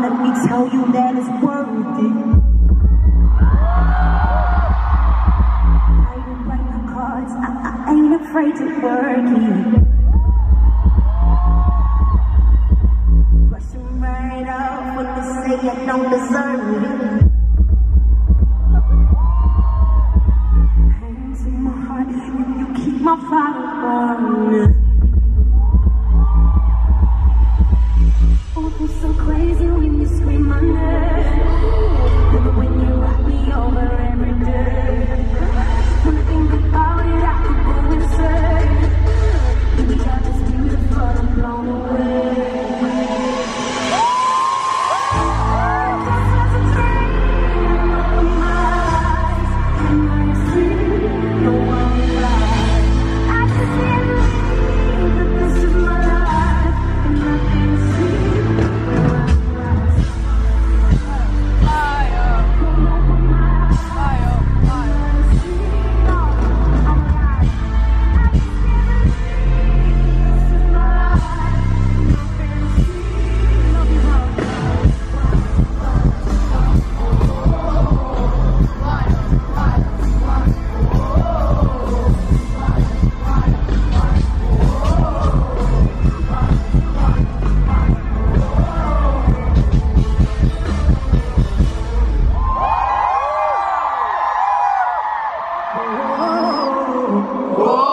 let me tell you that it's worth it. I don't write my cards, I, I ain't afraid to work it. Rushing right off when they say I don't deserve it. Hands in my heart, you, you keep my fire burning. Whoa.